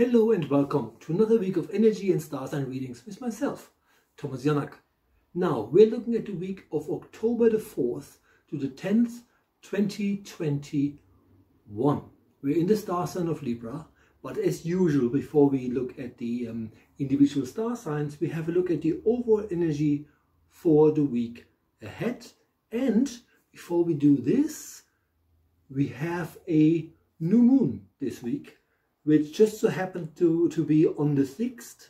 Hello and welcome to another week of energy and star sign readings with myself, Thomas Janak. Now, we're looking at the week of October the 4th to the 10th, 2021. We're in the star sign of Libra, but as usual, before we look at the um, individual star signs, we have a look at the overall energy for the week ahead. And before we do this, we have a new moon this week which just so happened to, to be on the 6th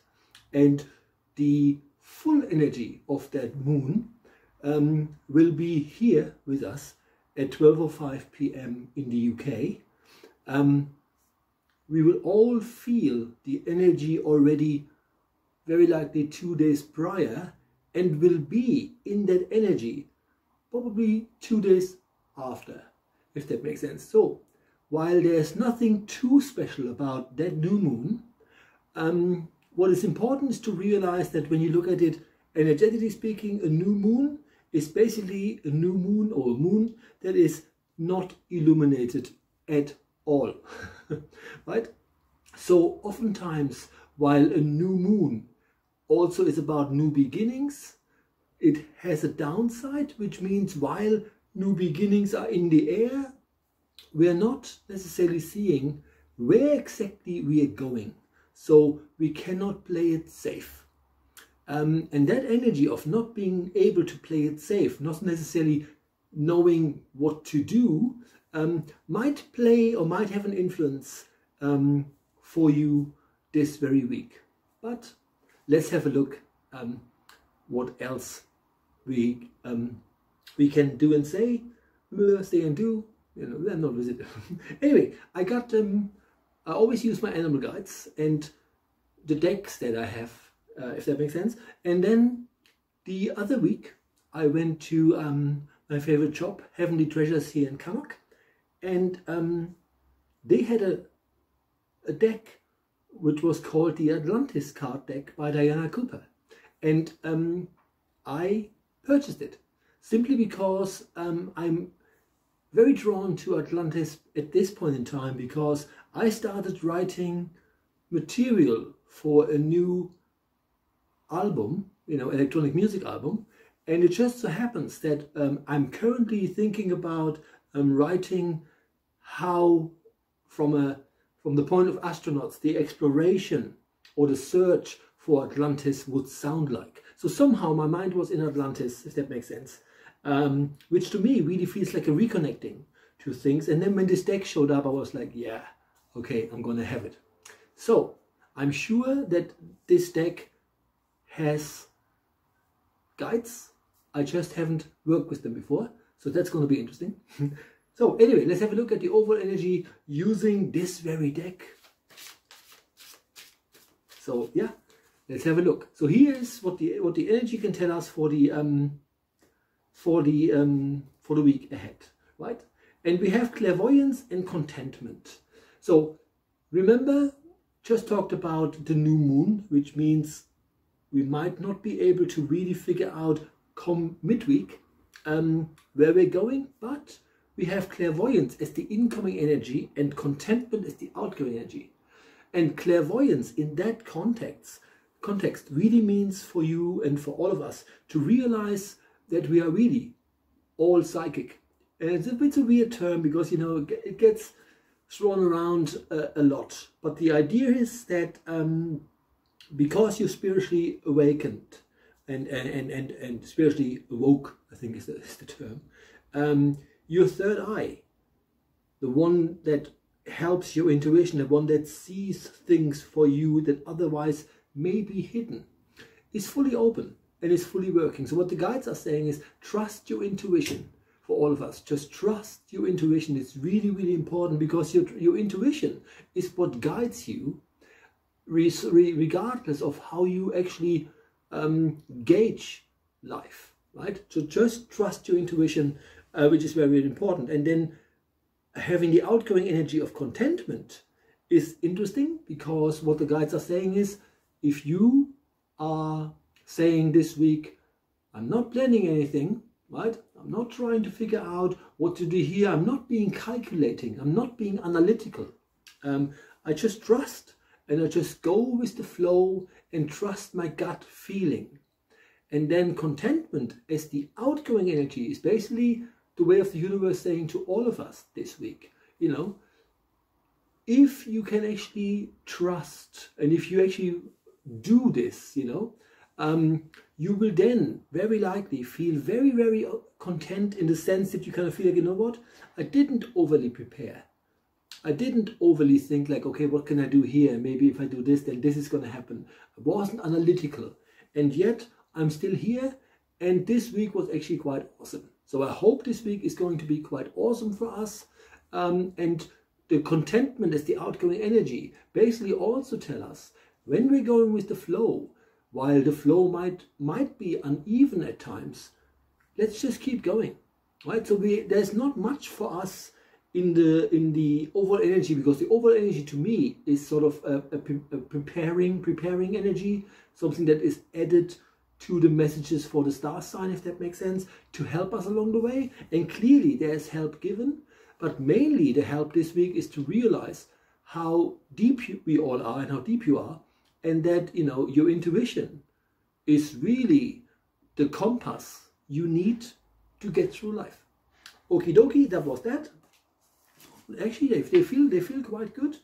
and the full energy of that moon um, will be here with us at 12.05 p.m. in the UK. Um, we will all feel the energy already very likely two days prior and will be in that energy probably two days after, if that makes sense. So while there's nothing too special about that new moon, um, what is important is to realize that when you look at it energetically speaking, a new moon is basically a new moon or a moon that is not illuminated at all, right? So oftentimes, while a new moon also is about new beginnings, it has a downside, which means while new beginnings are in the air, we are not necessarily seeing where exactly we are going. So we cannot play it safe. Um, and that energy of not being able to play it safe, not necessarily knowing what to do, um, might play or might have an influence um, for you this very week. But let's have a look um, what else we um, we can do and say, say and do you know, they're not visible. anyway, I got um, I always use my animal guides and the decks that I have, uh, if that makes sense. And then the other week, I went to um, my favorite shop, Heavenly Treasures here in Cannock, and um, they had a a deck which was called the Atlantis card deck by Diana Cooper, and um, I purchased it simply because um, I'm very drawn to Atlantis at this point in time because I started writing material for a new album, you know, electronic music album. And it just so happens that um, I'm currently thinking about um, writing how, from a from the point of astronauts, the exploration or the search for Atlantis would sound like. So somehow my mind was in Atlantis, if that makes sense um, which to me really feels like a reconnecting to things. And then when this deck showed up, I was like, yeah, okay, I'm to have it. So I'm sure that this deck has guides. I just haven't worked with them before. So that's to be interesting. so anyway, let's have a look at the overall energy using this very deck. So yeah, let's have a look. So here is what the what the energy can tell us for the um, for the um, for the week ahead, right? And we have clairvoyance and contentment. So remember, just talked about the new moon, which means we might not be able to really figure out come midweek um, where we're going, but we have clairvoyance as the incoming energy and contentment as the outgoing energy. And clairvoyance in that context, context really means for you and for all of us to realize that we are really all psychic. And it's a a weird term because, you know, it gets thrown around a, a lot. But the idea is that um, because you're spiritually awakened and, and, and, and spiritually awoke, I think is the, is the term, um, your third eye, the one that helps your intuition, the one that sees things for you that otherwise may be hidden, is fully open and is fully working. So what the guides are saying is trust your intuition for all of us. Just trust your intuition. It's really, really important because your, your intuition is what guides you regardless of how you actually um, gauge life, right? So just trust your intuition, uh, which is very, very important. And then having the outgoing energy of contentment is interesting because what the guides are saying is if you are saying this week, I'm not planning anything, right? I'm not trying to figure out what to do here. I'm not being calculating. I'm not being analytical. Um, I just trust and I just go with the flow and trust my gut feeling. And then contentment as the outgoing energy is basically the way of the universe saying to all of us this week, you know, if you can actually trust and if you actually do this, you know, um, you will then very likely feel very, very content in the sense that you kind of feel like, you know what, I didn't overly prepare. I didn't overly think like, okay, what can I do here? Maybe if I do this, then this is going to happen. I wasn't analytical. And yet I'm still here. And this week was actually quite awesome. So I hope this week is going to be quite awesome for us. Um, and the contentment as the outgoing energy basically also tell us when we're going with the flow, while the flow might might be uneven at times, let's just keep going. Right? So we there's not much for us in the in the overall energy because the overall energy to me is sort of a, a, a preparing preparing energy, something that is added to the messages for the star sign, if that makes sense, to help us along the way. And clearly there's help given, but mainly the help this week is to realize how deep we all are and how deep you are, and that, you know, your intuition is really the compass you need to get through life. Okie dokie, that was that. Actually, they, they feel they feel quite good,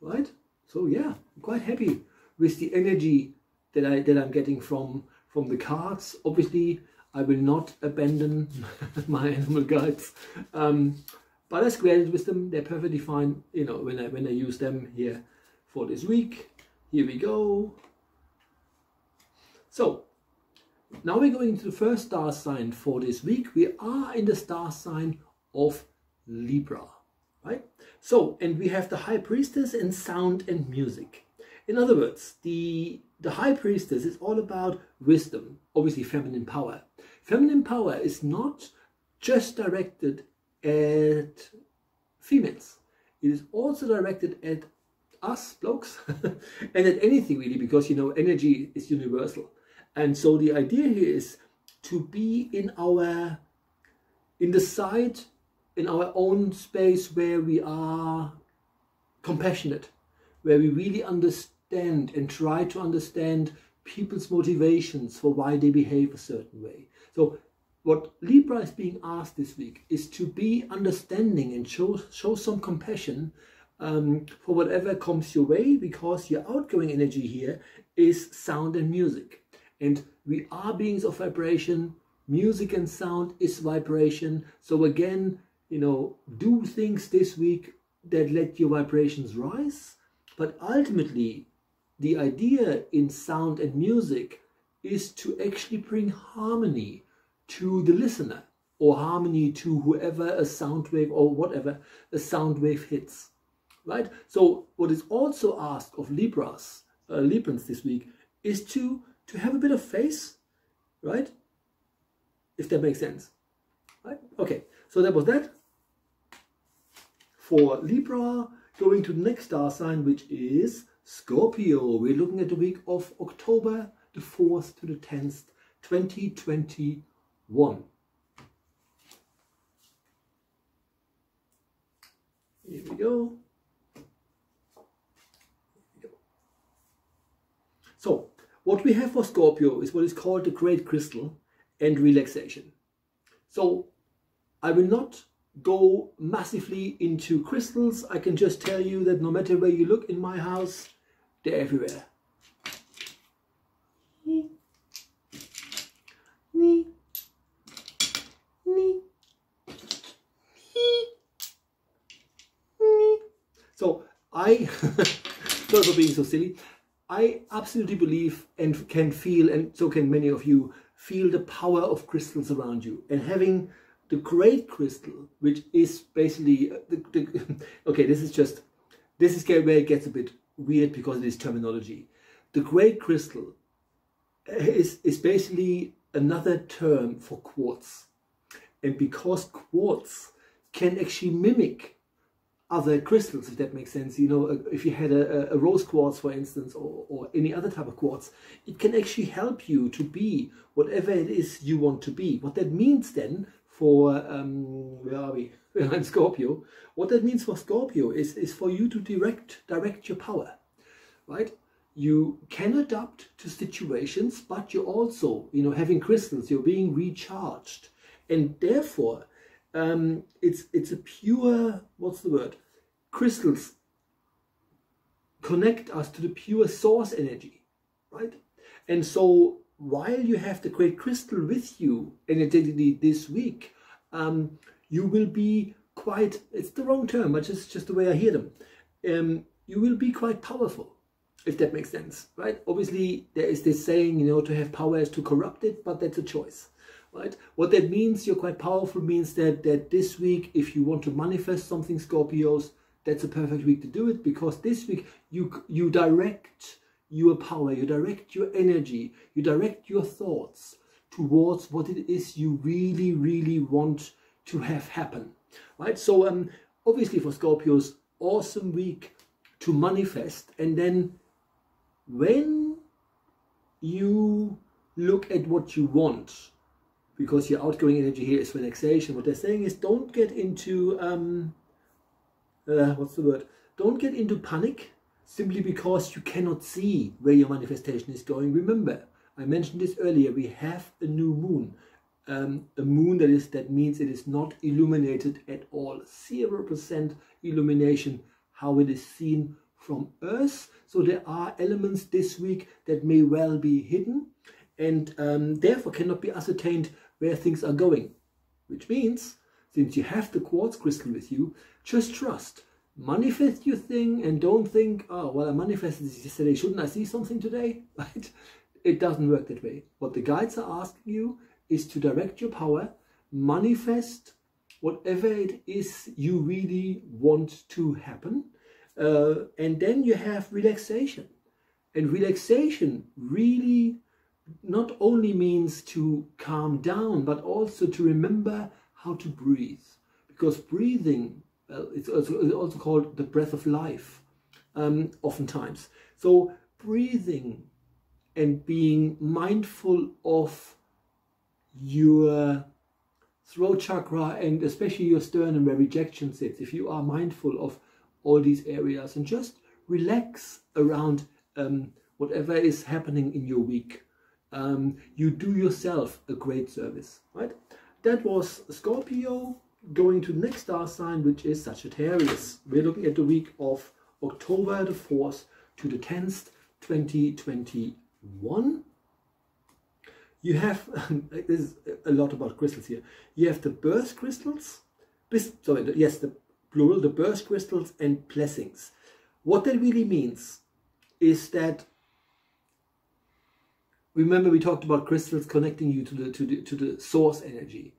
right? So yeah, I'm quite happy with the energy that I that I'm getting from from the cards. Obviously, I will not abandon my animal guides, um, but I created with them. They're perfectly fine. You know, when I when I use them here for this week. Here we go. So now we're going to the first star sign for this week. We are in the star sign of Libra, right? So, and we have the High Priestess and sound and music. In other words, the the high priestess is all about wisdom, obviously feminine power. Feminine power is not just directed at females. It is also directed at us blokes and at anything really because you know energy is universal. And so the idea here is to be in our in the side in our own space where we are compassionate, where we really understand and try to understand people's motivations for why they behave a certain way. So what Libra is being asked this week is to be understanding and show, show some compassion um, for whatever comes your way because your outgoing energy here is sound and music. And we are beings of vibration. Music and sound is vibration. So again, you know, do things this week that let your vibrations rise. But ultimately, the idea in sound and music is to actually bring harmony to the listener or harmony to whoever a sound wave or whatever a sound wave hits right? So what is also asked of libras uh, librans this week is to to have a bit of faith right? If that makes sense right? Okay so that was that. For libra going to the next star sign which is Scorpio, we're looking at the week of October the 4th to the 10th, 2021. Here we go. So, what we have for Scorpio is what is called the Great Crystal and relaxation. So, I will not go massively into crystals. I can just tell you that no matter where you look in my house, they're everywhere. So I, sorry for being so silly, I absolutely believe and can feel, and so can many of you, feel the power of crystals around you. And having the great crystal, which is basically, uh, the, the, okay, this is just, this is where it gets a bit weird because of this terminology. The great crystal is, is basically another term for quartz. And because quartz can actually mimic other crystals, if that makes sense, you know, if you had a, a rose quartz, for instance, or, or any other type of quartz, it can actually help you to be whatever it is you want to be. What that means then for, um, where are we? in Scorpio. What that means for Scorpio is, is for you to direct, direct your power. right? You can adapt to situations, but you're also, you know, having crystals, you're being recharged. And therefore, um, it's it's a pure, what's the word? Crystals connect us to the pure source energy, right? And so while you have the great crystal with you energetically this week, um, you will be quite, it's the wrong term, but it's just the way I hear them. Um, you will be quite powerful, if that makes sense, right? Obviously, there is this saying, you know, to have power is to corrupt it, but that's a choice, right? What that means, you're quite powerful, means that, that this week, if you want to manifest something, Scorpios, that's a perfect week to do it because this week you you direct your power, you direct your energy, you direct your thoughts towards what it is you really, really want to have happen. Right? So um obviously for Scorpios, awesome week to manifest and then when you look at what you want because your outgoing energy here is relaxation what they're saying is don't get into um uh, what's the word? Don't get into panic simply because you cannot see where your manifestation is going. Remember, I mentioned this earlier. We have a new moon. Um, a moon that is that means it is not illuminated at all. Zero percent illumination. How it is seen from Earth. So there are elements this week that may well be hidden and um, therefore cannot be ascertained where things are going. Which means, since you have the quartz crystal with you, just trust. Manifest your thing and don't think, oh, well, I manifested this yesterday. Shouldn't I see something today? Right? It doesn't work that way. What the guides are asking you is to direct your power, manifest whatever it is you really want to happen. Uh, and then you have relaxation. And relaxation really not only means to calm down, but also to remember how to breathe. Because breathing uh, it's also, also, called the breath of life, um, oftentimes. So breathing and being mindful of your throat chakra and especially your sternum where rejection sits, if you are mindful of all these areas and just relax around um, whatever is happening in your week, um, you do yourself a great service, right? That was Scorpio going to the next star sign, which is Sagittarius. We're looking at the week of October the 4th to the 10th, 2021. You have, there's a lot about crystals here. You have the birth crystals, sorry, yes, the plural, the birth crystals and blessings. What that really means is that remember we talked about crystals connecting you to the to the to the source energy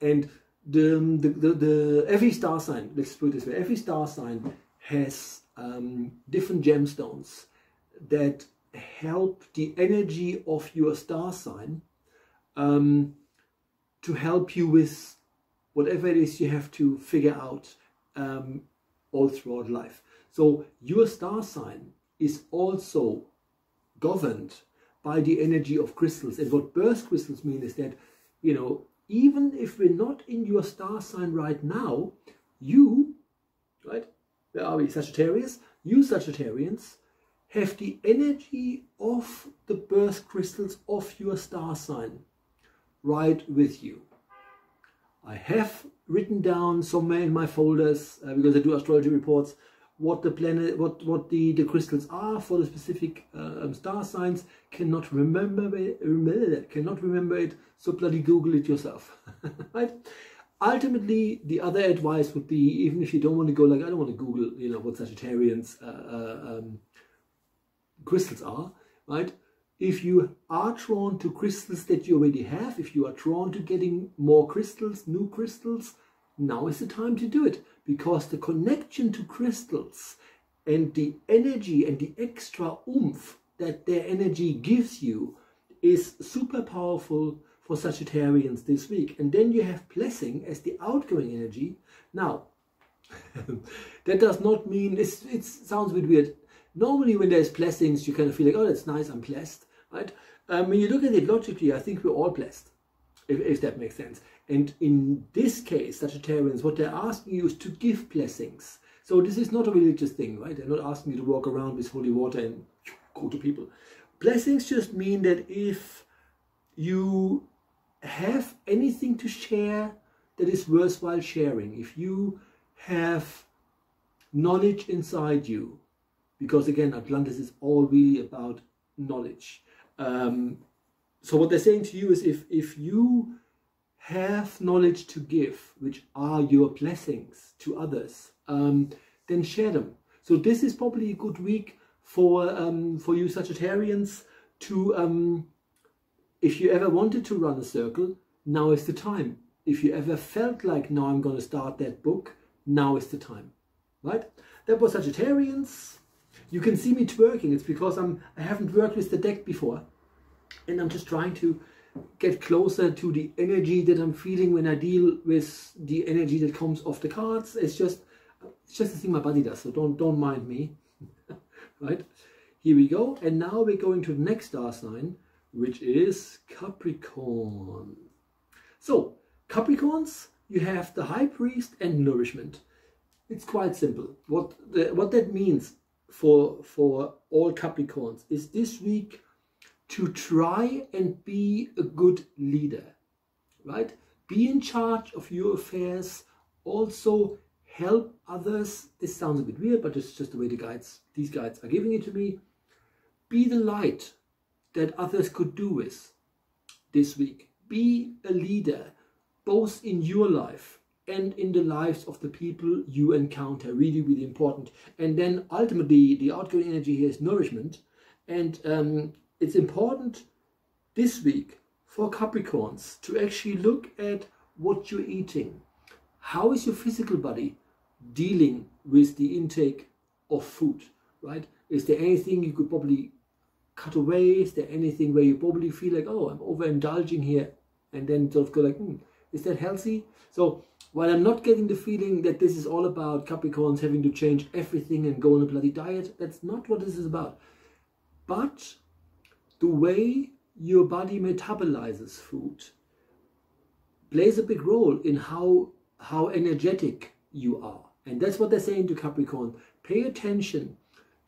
and the, the, the, the, every star sign, let's put it this way, every star sign has um, different gemstones that help the energy of your star sign um, to help you with whatever it is you have to figure out um, all throughout life. So your star sign is also governed by the energy of crystals. And what birth crystals mean is that, you know, even if we're not in your star sign right now, you, right, where are we, Sagittarius? You Sagittarians have the energy of the birth crystals of your star sign right with you. I have written down somewhere in my folders, uh, because I do astrology reports, what the planet, what what the the crystals are for the specific uh, um, star signs. Cannot remember it, cannot remember it. So bloody Google it yourself, right? Ultimately, the other advice would be even if you don't want to go like I don't want to Google, you know, what Sagittarians uh, uh, um, crystals are, right? If you are drawn to crystals that you already have, if you are drawn to getting more crystals, new crystals, now is the time to do it because the connection to crystals and the energy and the extra oomph that their energy gives you is super powerful for Sagittarians this week. And then you have blessing as the outgoing energy. Now, that does not mean, it's, it sounds a bit weird. Normally when there's blessings, you kind of feel like, oh, that's nice, I'm blessed, right? Um, when you look at it logically, I think we're all blessed, if, if that makes sense. And in this case, Sagittarians, what they're asking you is to give blessings. So this is not a religious thing, right? They're not asking you to walk around with holy water and go to people. Blessings just mean that if you have anything to share that is worthwhile sharing, if you have knowledge inside you, because again, Atlantis is all really about knowledge. Um, so what they're saying to you is if, if you have knowledge to give, which are your blessings to others, um, then share them. So this is probably a good week for um, for you Sagittarians to, um, if you ever wanted to run a circle, now is the time. If you ever felt like now I'm going to start that book, now is the time, right? That was Sagittarians. You can see me twerking. It's because I'm I haven't worked with the deck before, and I'm just trying to get closer to the energy that I'm feeling when I deal with the energy that comes off the cards. It's just it's just a thing my body does, so don't don't mind me. right? Here we go. And now we're going to the next star sign, which is Capricorn. So, Capricorns, you have the High Priest and Nourishment. It's quite simple. What the, what that means for for all Capricorns is this week to try and be a good leader, right? Be in charge of your affairs. Also help others. This sounds a bit weird, but it's just the way the guides, these guides are giving it to me. Be the light that others could do with this week. Be a leader, both in your life and in the lives of the people you encounter. Really, really important. And then ultimately, the outgoing energy here is nourishment. And um, it's important this week for Capricorns to actually look at what you're eating. How is your physical body dealing with the intake of food, right? Is there anything you could probably cut away? Is there anything where you probably feel like, oh, I'm overindulging here? And then sort of go like, hmm, is that healthy? So while I'm not getting the feeling that this is all about Capricorns having to change everything and go on a bloody diet, that's not what this is about. But the way your body metabolizes food plays a big role in how how energetic you are. And that's what they're saying to Capricorn. Pay attention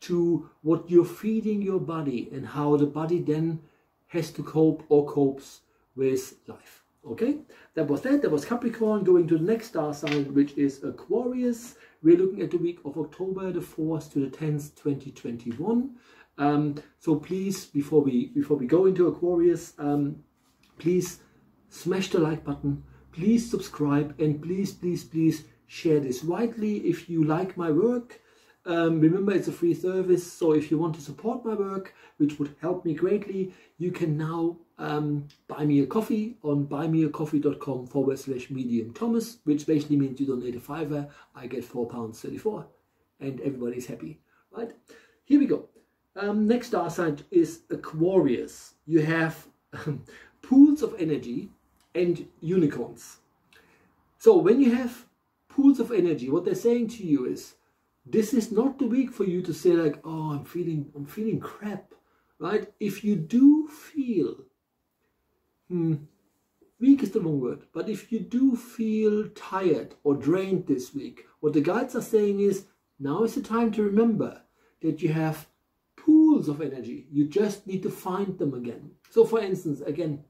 to what you're feeding your body and how the body then has to cope or copes with life. Okay, that was that. That was Capricorn. Going to the next star sign, which is Aquarius. We're looking at the week of October the 4th to the 10th, 2021. Um, so please, before we before we go into Aquarius, um, please smash the like button. Please subscribe and please, please, please share this widely if you like my work. Um, remember, it's a free service, so if you want to support my work, which would help me greatly, you can now um, buy me a coffee on buymeacoffee.com forward slash medium Thomas, which basically means you donate a fiver, I get £4.34, and everybody's happy, right? Here we go. Um, next star sign is Aquarius. You have um, pools of energy and unicorns. So when you have pools of energy, what they're saying to you is, this is not the week for you to say like, oh, I'm feeling, I'm feeling crap, right? If you do feel, hmm, weak is the wrong word, but if you do feel tired or drained this week, what the guides are saying is, now is the time to remember that you have pools of energy. You just need to find them again. So for instance, again,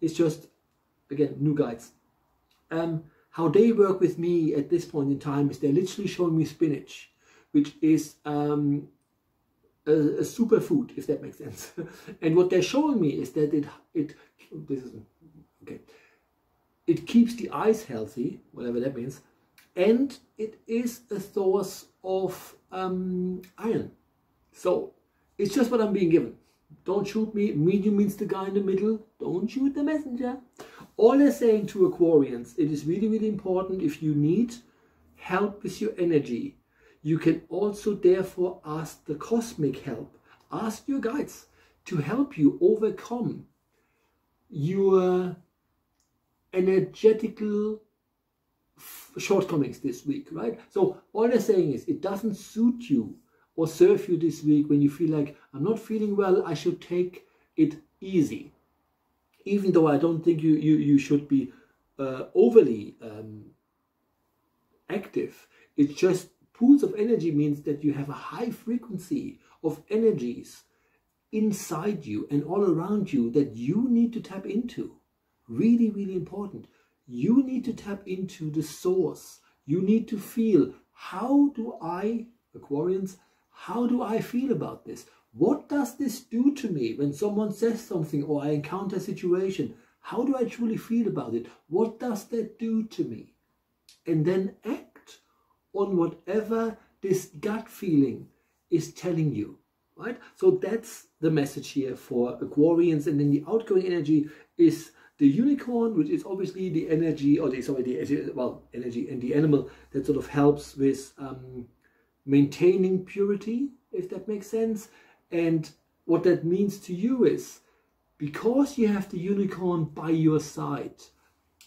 it's just, again, new guides. Um, how they work with me at this point in time is they're literally showing me spinach, which is um, a, a superfood, if that makes sense. and what they're showing me is that it, it, this is, okay, it keeps the eyes healthy, whatever that means, and it is a source of um, iron. So it's just what I'm being given. Don't shoot me. Medium means the guy in the middle. Don't shoot the messenger. All they're saying to Aquarians, it is really, really important if you need help with your energy. You can also therefore ask the cosmic help. Ask your guides to help you overcome your energetical shortcomings this week, right? So all they're saying is it doesn't suit you or serve you this week when you feel like I'm not feeling well, I should take it easy. Even though I don't think you, you, you should be uh, overly um, active, it's just pools of energy means that you have a high frequency of energies inside you and all around you that you need to tap into. Really, really important. You need to tap into the source. You need to feel how do I, Aquarians, how do I feel about this? What does this do to me when someone says something or I encounter a situation? How do I truly feel about it? What does that do to me? And then act on whatever this gut feeling is telling you, right? So that's the message here for Aquarians. And then the outgoing energy is the unicorn, which is obviously the energy, or the, sorry, the, well, energy and the animal that sort of helps with um, maintaining purity, if that makes sense. And what that means to you is because you have the unicorn by your side,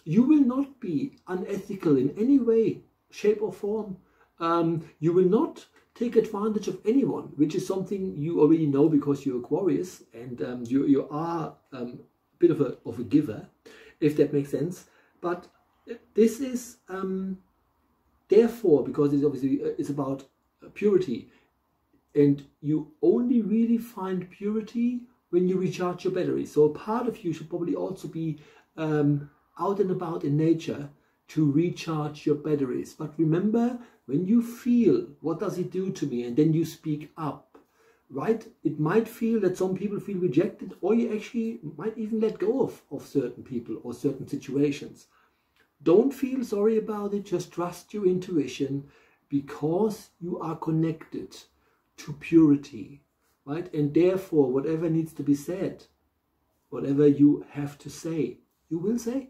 you will not be unethical in any way, shape, or form. Um, you will not take advantage of anyone, which is something you already know because you're Aquarius and um, you, you are um, a bit of a, of a giver, if that makes sense. But this is um, therefore, because it's obviously uh, it's about purity, and you only really find purity when you recharge your battery. So a part of you should probably also be um, out and about in nature to recharge your batteries. But remember, when you feel, what does it do to me? And then you speak up, right? It might feel that some people feel rejected or you actually might even let go of, of certain people or certain situations. Don't feel sorry about it. Just trust your intuition because you are connected to purity, right? And therefore, whatever needs to be said, whatever you have to say, you will say,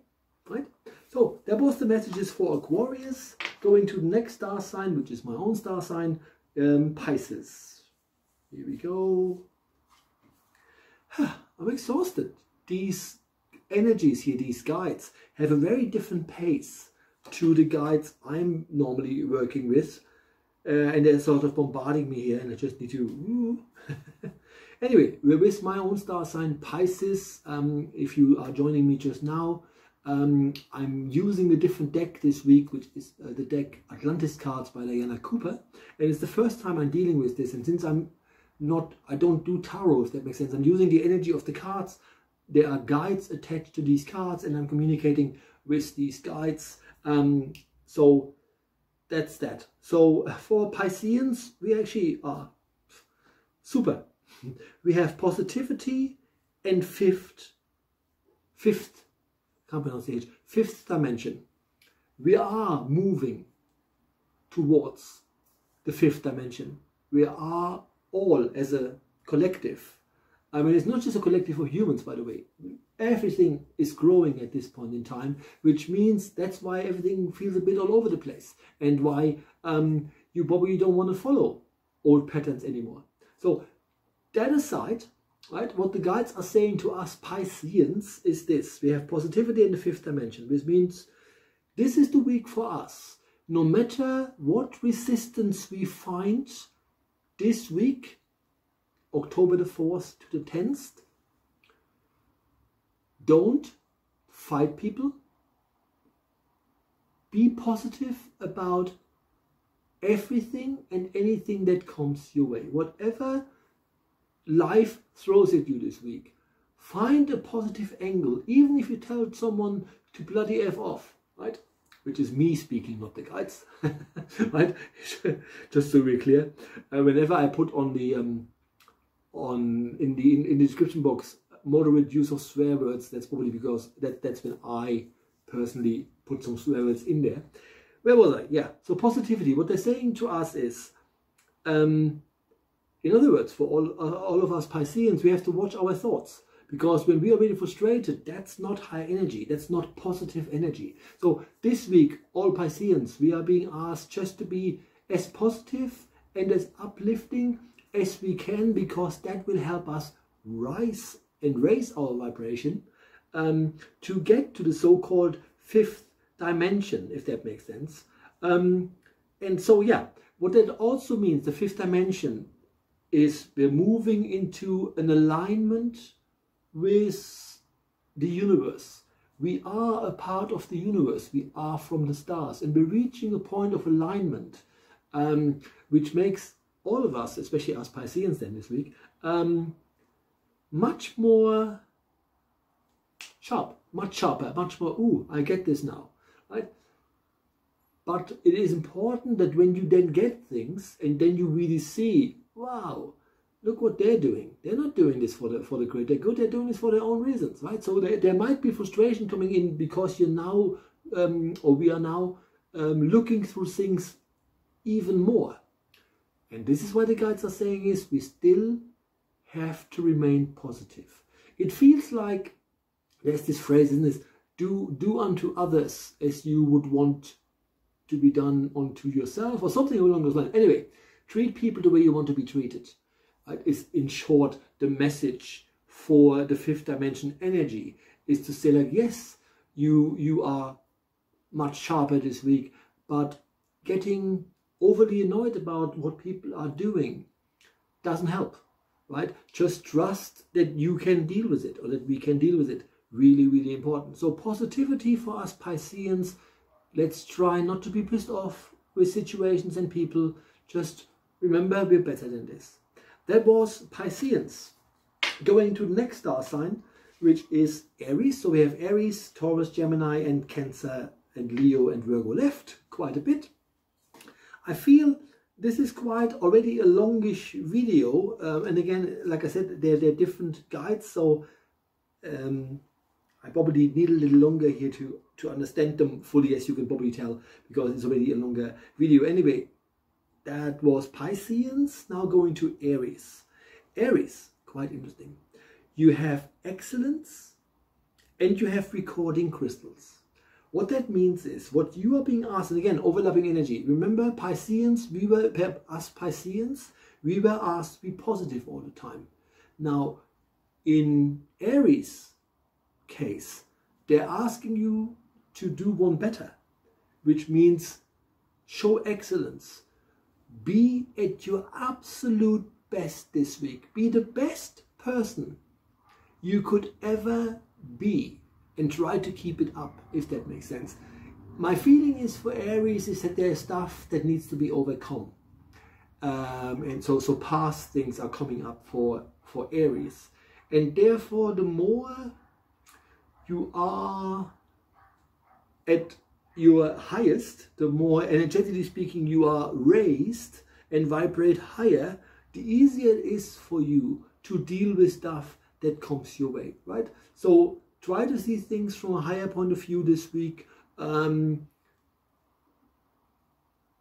right? So that was the messages for Aquarius. Going to the next star sign, which is my own star sign, um, Pisces. Here we go. I'm exhausted. These energies here, these guides, have a very different pace to the guides I'm normally working with. Uh, and they're sort of bombarding me here and I just need to... anyway, we're with my own star sign Pisces. Um, if you are joining me just now, um, I'm using a different deck this week, which is uh, the deck Atlantis cards by Diana Cooper. And it's the first time I'm dealing with this. And since I'm not, I don't do tarot, if that makes sense. I'm using the energy of the cards. There are guides attached to these cards and I'm communicating with these guides. Um, so that's that. So for Pisceans, we actually are super. We have positivity and fifth, fifth, can't pronounce H, fifth dimension. We are moving towards the fifth dimension. We are all as a collective. I mean, it's not just a collective of humans, by the way everything is growing at this point in time, which means that's why everything feels a bit all over the place and why um, you probably don't want to follow old patterns anymore. So that aside, right, what the guides are saying to us Pisceans is this. We have positivity in the fifth dimension, which means this is the week for us. No matter what resistance we find this week, October the 4th to the 10th, don't fight people. Be positive about everything and anything that comes your way. Whatever life throws at you this week, find a positive angle, even if you tell someone to bloody F off, right? Which is me speaking, not the guides, right? Just so we're clear. Uh, whenever I put on the um, on in the in, in the description box moderate use of swear words, that's probably because that, that's when I personally put some swear words in there. Where was I? Yeah, so positivity. What they're saying to us is, um, in other words, for all, uh, all of us Pisceans, we have to watch our thoughts. Because when we are really frustrated, that's not high energy. That's not positive energy. So this week, all Pisceans, we are being asked just to be as positive and as uplifting as we can because that will help us rise and raise our vibration um, to get to the so-called fifth dimension, if that makes sense. Um, and so, yeah, what that also means, the fifth dimension, is we're moving into an alignment with the universe. We are a part of the universe. We are from the stars, and we're reaching a point of alignment um, which makes all of us, especially us Pisceans then this week, um, much more sharp, much sharper, much more, ooh, I get this now, right? But it is important that when you then get things and then you really see, wow, look what they're doing. They're not doing this for the for the greater good. They're doing this for their own reasons, right? So there, there might be frustration coming in because you're now, um, or we are now um, looking through things even more. And this is why the guides are saying is we still have to remain positive. It feels like there's this phrase, isn't this? Do do unto others as you would want to be done unto yourself, or something along those lines. Anyway, treat people the way you want to be treated. Right? Is in short the message for the fifth dimension energy is to say like yes, you you are much sharper this week, but getting overly annoyed about what people are doing doesn't help, right? Just trust that you can deal with it or that we can deal with it. Really, really important. So positivity for us Pisceans. Let's try not to be pissed off with situations and people. Just remember we're better than this. That was Pisceans. Going to the next star sign, which is Aries. So we have Aries, Taurus, Gemini, and Cancer, and Leo, and Virgo left. Quite a bit. I feel this is quite already a longish video. Um, and again, like I said, they're, they're different guides. So um, I probably need a little longer here to, to understand them fully, as you can probably tell, because it's already a longer video. Anyway, that was Pisceans, now going to Aries. Aries, quite interesting. You have excellence and you have recording crystals. What that means is what you are being asked, and again, overlapping energy. Remember, Pisceans, we were, us Pisceans, we were asked to be positive all the time. Now, in Aries case, they're asking you to do one better, which means show excellence. Be at your absolute best this week. Be the best person you could ever be and try to keep it up, if that makes sense. My feeling is for Aries is that there's stuff that needs to be overcome. Um, and so, so past things are coming up for, for Aries. And therefore, the more you are at your highest, the more energetically speaking you are raised and vibrate higher, the easier it is for you to deal with stuff that comes your way, right? So try to see things from a higher point of view this week. Um,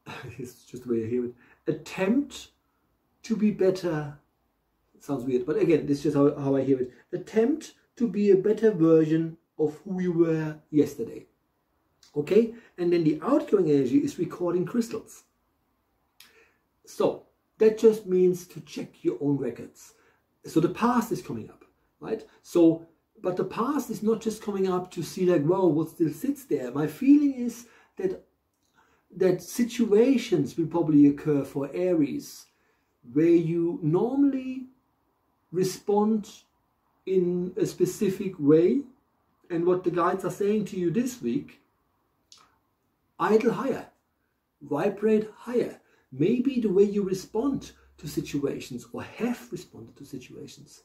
it's just the way I hear it. Attempt to be better. It sounds weird, but again, this is just how, how I hear it. Attempt to be a better version of who you were yesterday. Okay? And then the outgoing energy is recording crystals. So that just means to check your own records. So the past is coming up, right? So but the past is not just coming up to see like, wow, what still sits there. My feeling is that that situations will probably occur for Aries where you normally respond in a specific way. And what the guides are saying to you this week, idle higher, vibrate higher. Maybe the way you respond to situations or have responded to situations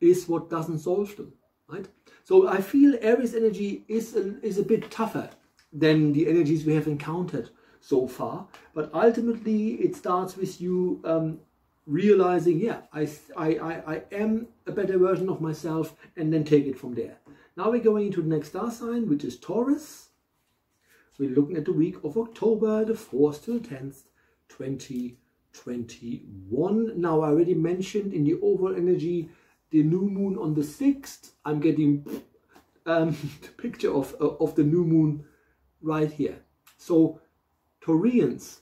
is what doesn't solve them, right? So I feel Aries energy is a, is a bit tougher than the energies we have encountered so far, but ultimately it starts with you um, realizing, yeah, I, I, I, I am a better version of myself and then take it from there. Now we're going into the next star sign, which is Taurus. We're looking at the week of October the 4th to the 10th, 2021. Now I already mentioned in the overall energy the new moon on the 6th, I'm getting um, the picture of, uh, of the new moon right here. So Taurians,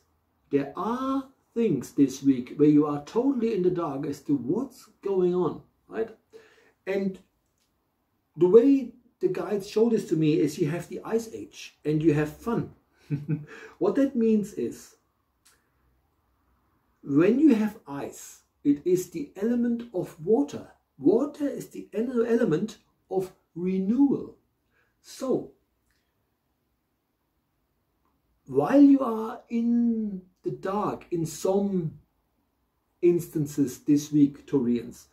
there are things this week where you are totally in the dark as to what's going on, right? And the way the guides show this to me is you have the ice age and you have fun. what that means is when you have ice, it is the element of water Water is the element of renewal. So, while you are in the dark in some instances this week, Taurians,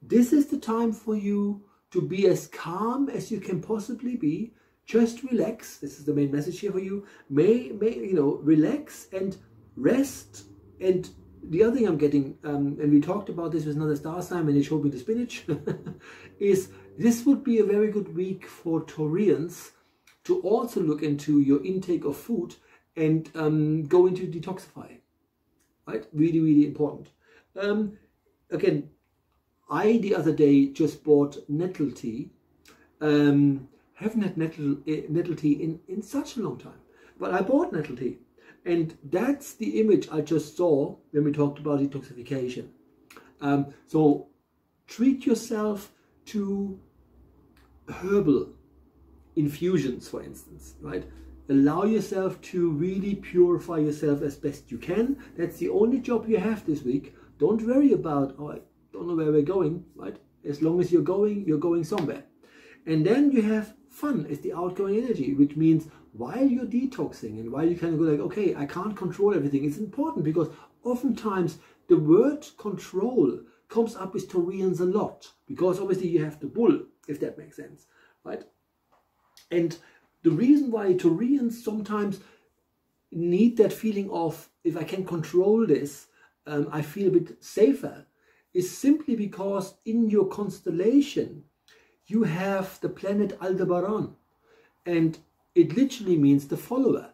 this is the time for you to be as calm as you can possibly be. Just relax. This is the main message here for you. May, may you know, relax and rest. And the other thing I'm getting, um, and we talked about this with another star sign when they showed me the spinach, is this would be a very good week for Taurians to also look into your intake of food and um, go into detoxify. Right? Really, really important. Um, again, I the other day just bought nettle tea. Um, haven't had nettle, uh, nettle tea in, in such a long time. But I bought nettle tea. And that's the image I just saw when we talked about detoxification. Um, so treat yourself to herbal infusions, for instance, right? Allow yourself to really purify yourself as best you can. That's the only job you have this week. Don't worry about, oh, I don't know where we're going, right? As long as you're going, you're going somewhere. And then you have fun as the outgoing energy, which means while you're detoxing? And while you kind of go like, okay, I can't control everything, it's important because oftentimes the word control comes up with Taurians a lot because obviously you have the bull, if that makes sense, right? And the reason why Taurians sometimes need that feeling of if I can control this, um, I feel a bit safer, is simply because in your constellation you have the planet Aldebaran, and it literally means the follower,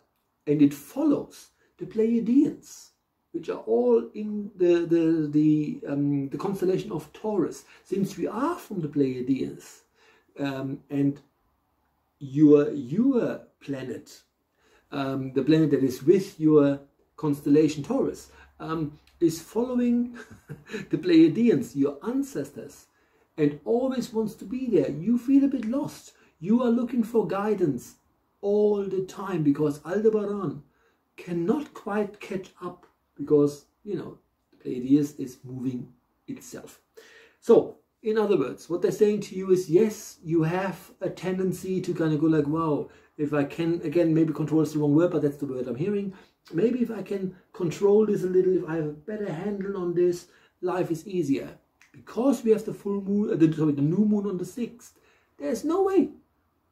and it follows the Pleiadians, which are all in the the the um, the constellation of Taurus. Since we are from the Pleiadians, um, and your your planet, um, the planet that is with your constellation Taurus, um, is following the Pleiadians, your ancestors, and always wants to be there. You feel a bit lost. You are looking for guidance all the time because Aldebaran cannot quite catch up because, you know, Pleiades is moving itself. So in other words, what they're saying to you is, yes, you have a tendency to kind of go like, wow, if I can, again, maybe control is the wrong word, but that's the word I'm hearing. Maybe if I can control this a little, if I have a better handle on this, life is easier. Because we have the full moon, uh, the, sorry, the new moon on the 6th, there's no way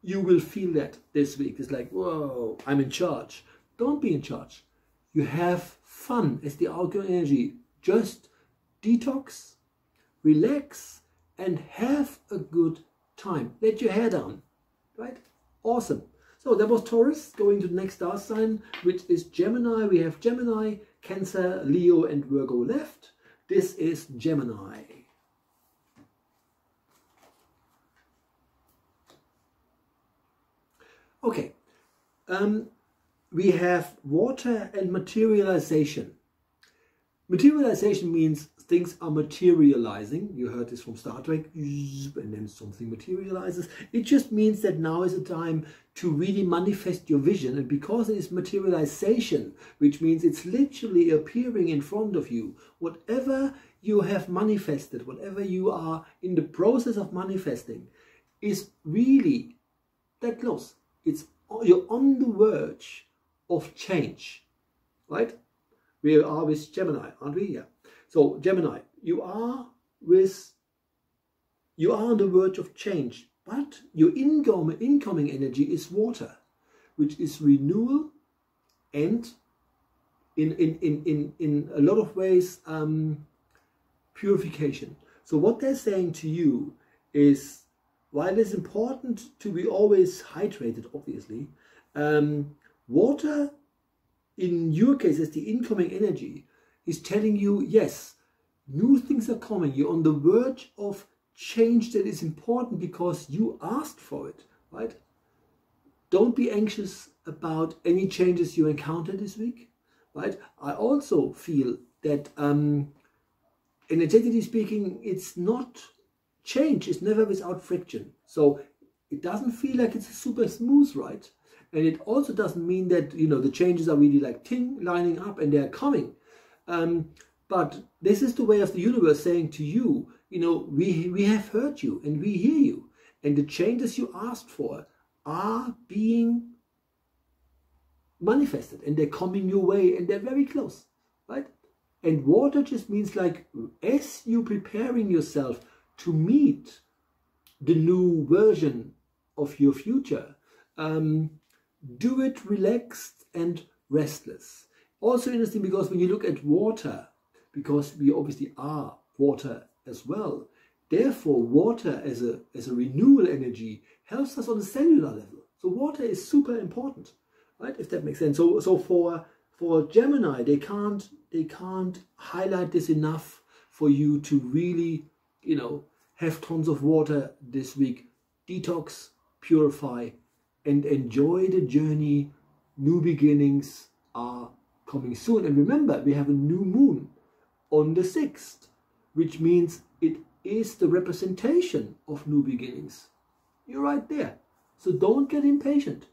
you will feel that this week. It's like, whoa, I'm in charge. Don't be in charge. You have fun as the outgoing energy. Just detox, relax, and have a good time. Let your hair down, right? Awesome. So that was Taurus going to the next star sign, which is Gemini. We have Gemini, Cancer, Leo, and Virgo left. This is Gemini. Okay, um, we have water and materialization. Materialization means things are materializing. You heard this from Star Trek, and then something materializes. It just means that now is the time to really manifest your vision. And because it is materialization, which means it's literally appearing in front of you, whatever you have manifested, whatever you are in the process of manifesting, is really that close. It's you're on the verge of change, right? We are with Gemini, aren't we? Yeah. So Gemini, you are with, you are on the verge of change, but your incoming, incoming energy is water, which is renewal and in, in, in, in, in a lot of ways um, purification. So what they're saying to you is, while it's important to be always hydrated, obviously, um, water in your case as the incoming energy is telling you, yes, new things are coming. You're on the verge of change that is important because you asked for it, right? Don't be anxious about any changes you encounter this week, right? I also feel that um, energetically speaking, it's not change is never without friction. So it doesn't feel like it's super smooth, right? And it also doesn't mean that, you know, the changes are really like ting lining up and they're coming. Um, but this is the way of the universe saying to you, you know, we, we have heard you and we hear you. And the changes you asked for are being manifested and they're coming your way and they're very close, right? And water just means like as you preparing yourself to meet the new version of your future, um, do it relaxed and restless. Also interesting because when you look at water, because we obviously are water as well, therefore water as a, as a renewal energy helps us on a cellular level. So water is super important, right? If that makes sense. So, so for, for Gemini, they can't, they can't highlight this enough for you to really, you know, have tons of water this week. Detox, purify, and enjoy the journey. New beginnings are coming soon. And remember, we have a new moon on the 6th, which means it is the representation of new beginnings. You're right there. So don't get impatient,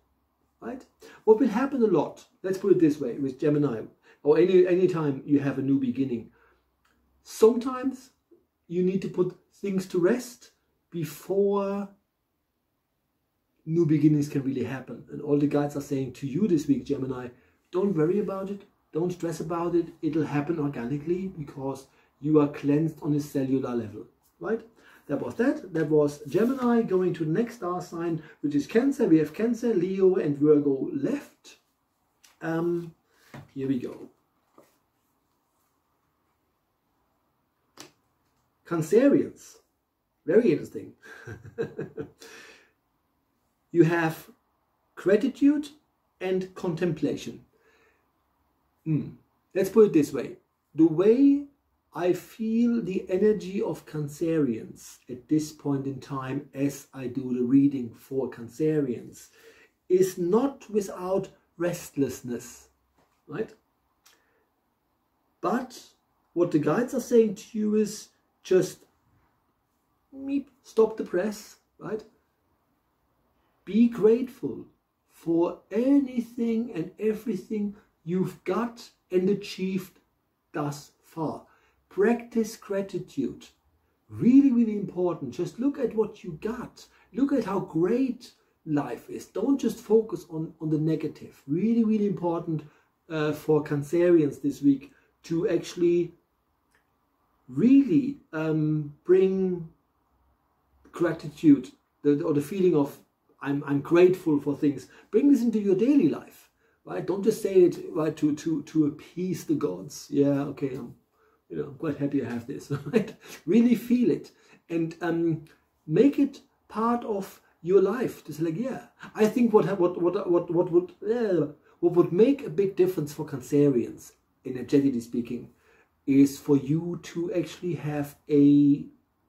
right? What will happen a lot, let's put it this way, with Gemini, or any any time you have a new beginning, sometimes you need to put things to rest before new beginnings can really happen. And all the guides are saying to you this week, Gemini, don't worry about it. Don't stress about it. It'll happen organically because you are cleansed on a cellular level, right? That was that. That was Gemini going to the next star sign, which is Cancer. We have Cancer, Leo, and Virgo left. Um, here we go. Cancerians. Very interesting. you have gratitude and contemplation. Mm. Let's put it this way. The way I feel the energy of Cancerians at this point in time as I do the reading for Cancerians is not without restlessness, right? But what the guides are saying to you is just meep, stop the press, right? Be grateful for anything and everything you've got and achieved thus far. Practice gratitude. Really, really important. Just look at what you got. Look at how great life is. Don't just focus on, on the negative. Really, really important uh, for Cancerians this week to actually really um, bring gratitude the, or the feeling of I'm, I'm grateful for things. Bring this into your daily life, right? Don't just say it right to to to appease the gods. Yeah, okay, I'm you know I'm quite happy I have this. Right? Really feel it and um, make it part of your life. Just like yeah, I think what what what what what would uh, what would make a big difference for Cancerians, energetically speaking, is for you to actually have a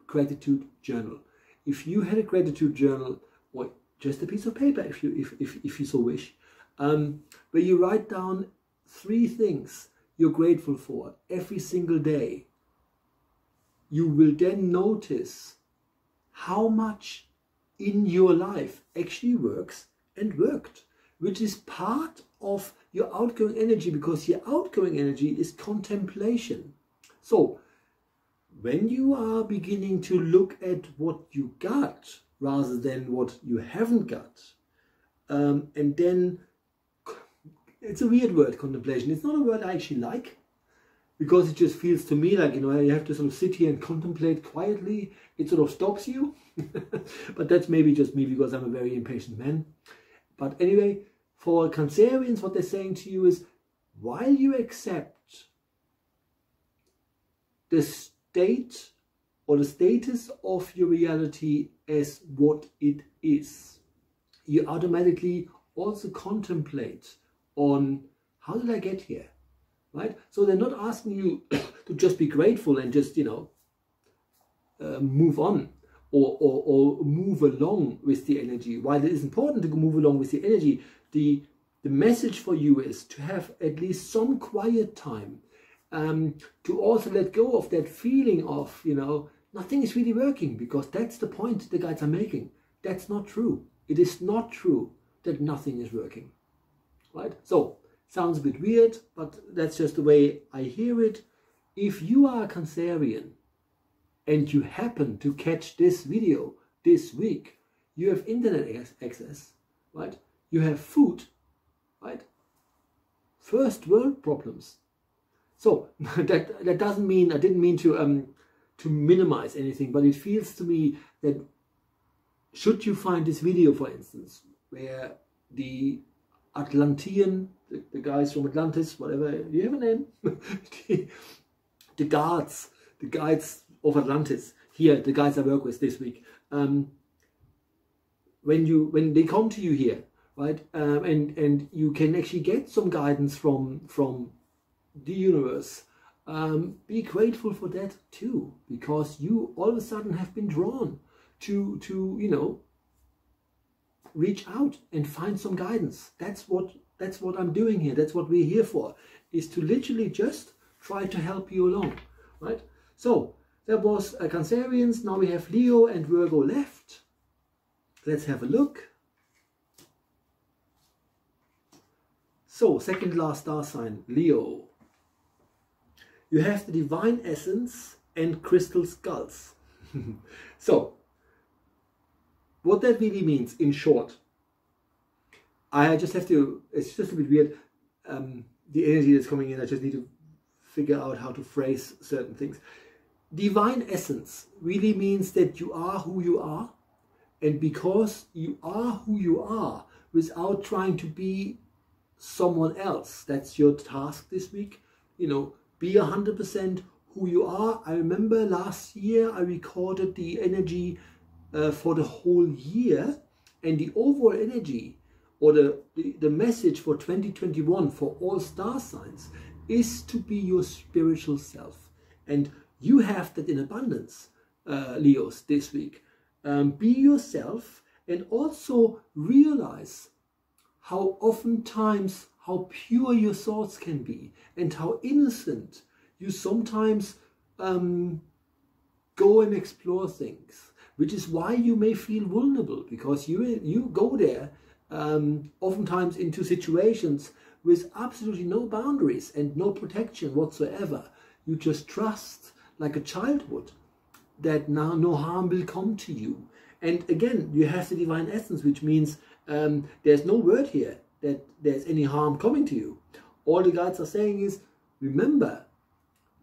gratitude journal. If you had a gratitude journal, or just a piece of paper if you if, if, if you so wish, um, where you write down three things you're grateful for every single day, you will then notice how much in your life actually works and worked, which is part of your outgoing energy because your outgoing energy is contemplation. So, when you are beginning to look at what you got rather than what you haven't got, um, and then it's a weird word, contemplation. It's not a word I actually like because it just feels to me like, you know, you have to sort of sit here and contemplate quietly. It sort of stops you. but that's maybe just me because I'm a very impatient man. But anyway, for Cancerians, what they're saying to you is while you accept the state or the status of your reality as what it is, you automatically also contemplate on how did I get here? Right? So they're not asking you to just be grateful and just, you know, uh, move on or, or, or move along with the energy. While it is important to move along with the energy, the, the message for you is to have at least some quiet time, um, to also let go of that feeling of, you know, nothing is really working because that's the point the guides are making. That's not true. It is not true that nothing is working right? So, sounds a bit weird, but that's just the way I hear it. If you are a Cancerian and you happen to catch this video this week, you have internet access, right? You have food, right? first world problems. So that that doesn't mean I didn't mean to um to minimize anything, but it feels to me that should you find this video, for instance, where the Atlantean, the, the guys from Atlantis, whatever, you have a name? the, the guards, the guides of Atlantis, here, the guys I work with this week, um, when you when they come to you here, right, um, and and you can actually get some guidance from from the universe. Um, be grateful for that too, because you all of a sudden have been drawn to to you know reach out and find some guidance. That's what that's what I'm doing here. That's what we're here for, is to literally just try to help you along, right? So there was a Cancerians. Now we have Leo and Virgo left. Let's have a look. So second last star sign, Leo. You have the divine essence and crystal skulls. so what that really means, in short, I just have to, it's just a bit weird, um, the energy that's coming in, I just need to figure out how to phrase certain things. Divine essence really means that you are who you are, and because you are who you are, without trying to be someone else, that's your task this week, you know, be 100% who you are. I remember last year I recorded the energy uh, for the whole year and the overall energy or the, the, message for 2021 for all star signs is to be your spiritual self. And you have that in abundance uh, leos this week. Um, be yourself and also realize how oftentimes how pure your thoughts can be and how innocent you sometimes um, go and explore things which is why you may feel vulnerable because you you go there um, oftentimes into situations with absolutely no boundaries and no protection whatsoever. You just trust like a child would that now no harm will come to you. And again, you have the divine essence, which means um, there's no word here that there's any harm coming to you. All the guides are saying is remember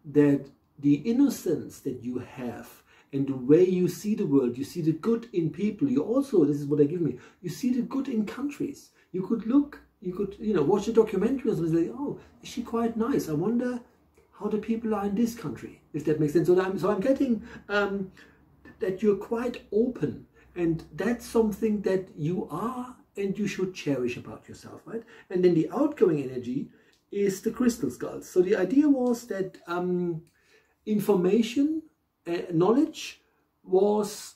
that the innocence that you have and the way you see the world, you see the good in people. You also, this is what they give me, you see the good in countries. You could look, you could, you know, watch a documentary and say, oh, is she quite nice? I wonder how the people are in this country, if that makes sense. So I'm, so I'm getting um, that you're quite open and that's something that you are and you should cherish about yourself, right? And then the outgoing energy is the crystal skulls. So the idea was that um, information uh, knowledge was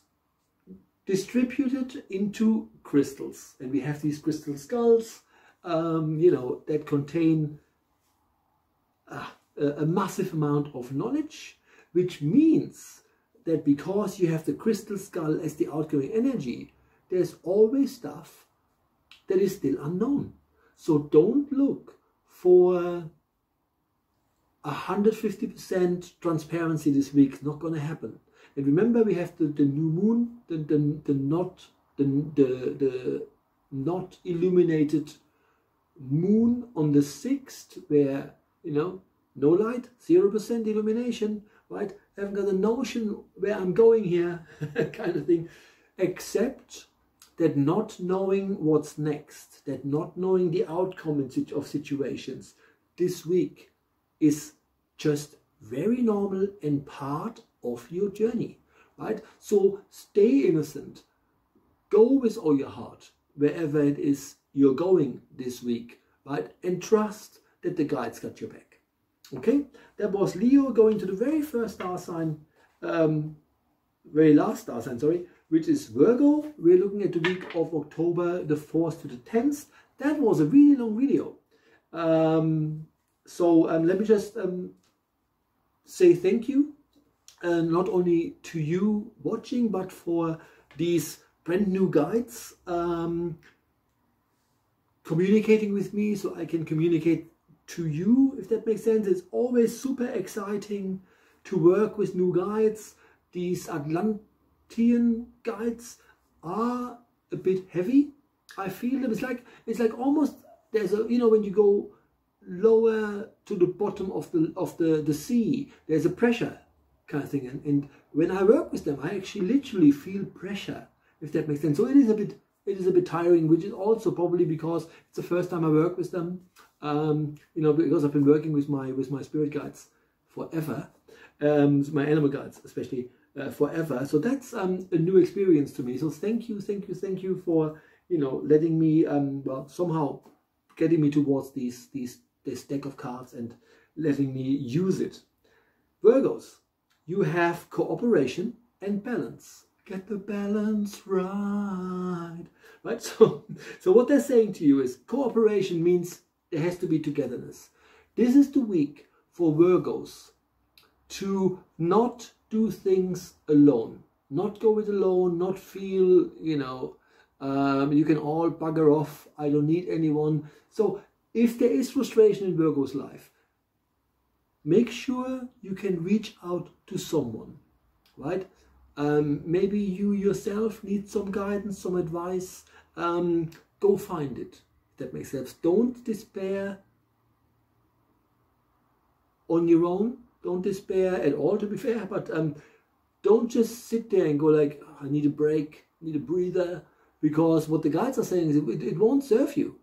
distributed into crystals and we have these crystal skulls um, you know that contain uh, a massive amount of knowledge which means that because you have the crystal skull as the outgoing energy there's always stuff that is still unknown so don't look for 150% transparency this week is not going to happen. And remember, we have the, the new moon, the, the, the not the, the, the not illuminated moon on the 6th, where, you know, no light, 0% illumination, right? I haven't got a notion where I'm going here, kind of thing, except that not knowing what's next, that not knowing the outcome of situations this week is just very normal and part of your journey, right? So stay innocent. Go with all your heart wherever it is you're going this week, right? And trust that the guides got your back. Okay, that was Leo going to the very first star sign, um, very last star sign, sorry, which is Virgo. We're looking at the week of October the 4th to the 10th. That was a really long video. Um, so um, let me just um, say thank you, uh, not only to you watching, but for these brand new guides um, communicating with me so I can communicate to you, if that makes sense. It's always super exciting to work with new guides. These Atlantean guides are a bit heavy. I feel them. It's like it's like almost there's a you know when you go lower to the bottom of the of the the sea there's a pressure kind of thing and, and when i work with them i actually literally feel pressure if that makes sense so it is a bit it is a bit tiring which is also probably because it's the first time i work with them um, you know because i've been working with my with my spirit guides forever um, my animal guides especially uh, forever so that's um, a new experience to me so thank you thank you thank you for you know letting me um, well somehow getting me towards these these this deck of cards and letting me use it. Virgos, you have cooperation and balance. Get the balance right. Right? So, so what they're saying to you is cooperation means there has to be togetherness. This is the week for Virgos to not do things alone. Not go it alone, not feel, you know, um, you can all bugger off. I don't need anyone. So if there is frustration in Virgo's life, make sure you can reach out to someone, right? Um, maybe you yourself need some guidance, some advice. Um, go find it. That makes sense. Don't despair on your own. Don't despair at all, to be fair. But um, don't just sit there and go like, oh, I need a break, I need a breather. Because what the guides are saying is it, it won't serve you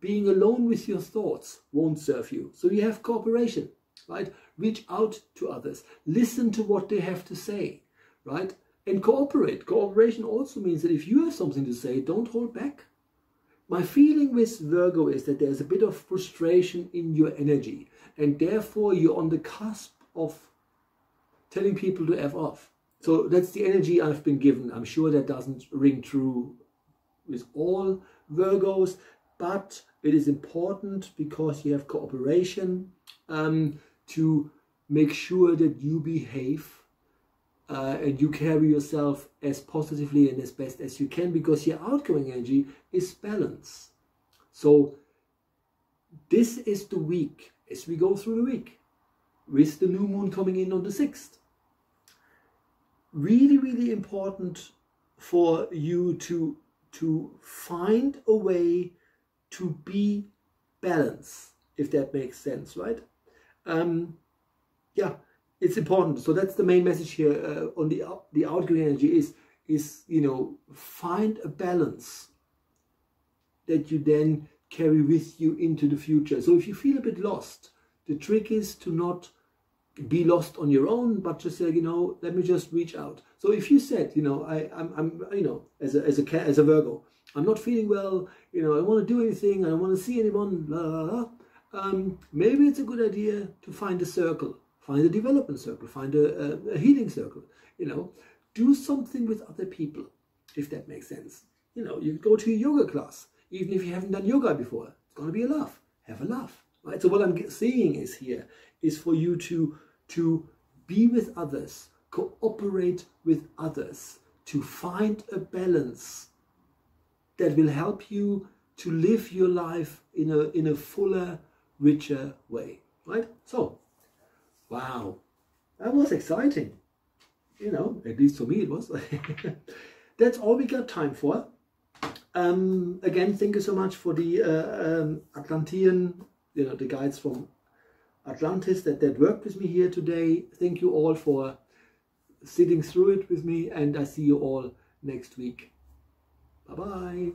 being alone with your thoughts won't serve you. So you have cooperation, right? Reach out to others, listen to what they have to say, right? And cooperate. Cooperation also means that if you have something to say, don't hold back. My feeling with Virgo is that there's a bit of frustration in your energy, and therefore you're on the cusp of telling people to F off. So that's the energy I've been given. I'm sure that doesn't ring true with all Virgos, but it is important because you have cooperation um, to make sure that you behave uh, and you carry yourself as positively and as best as you can because your outgoing energy is balance. So this is the week as we go through the week with the new moon coming in on the 6th. Really, really important for you to, to find a way to be balanced, if that makes sense, right? Um, yeah, it's important. So that's the main message here uh, on the the outgoing energy is is you know find a balance that you then carry with you into the future. So if you feel a bit lost, the trick is to not be lost on your own, but just say, you know, let me just reach out. So if you said, you know, I, I'm, I'm you know, as a, as a, as a Virgo, I'm not feeling well, you know, I don't want to do anything, I don't want to see anyone, blah, blah, blah. Um, maybe it's a good idea to find a circle, find a development circle, find a, a, a healing circle, you know, do something with other people, if that makes sense. You know, you go to a yoga class, even if you haven't done yoga before, it's going to be a laugh. Have a laugh, right? So what I'm seeing is here is for you to, to be with others, cooperate with others, to find a balance that will help you to live your life in a, in a fuller, richer way, right? So, wow, that was exciting. You know, at least for me it was. That's all we got time for. Um, again, thank you so much for the uh, um, Atlantean, you know, the guides from Atlantis that, that worked with me here today. Thank you all for sitting through it with me and I see you all next week. Bye-bye.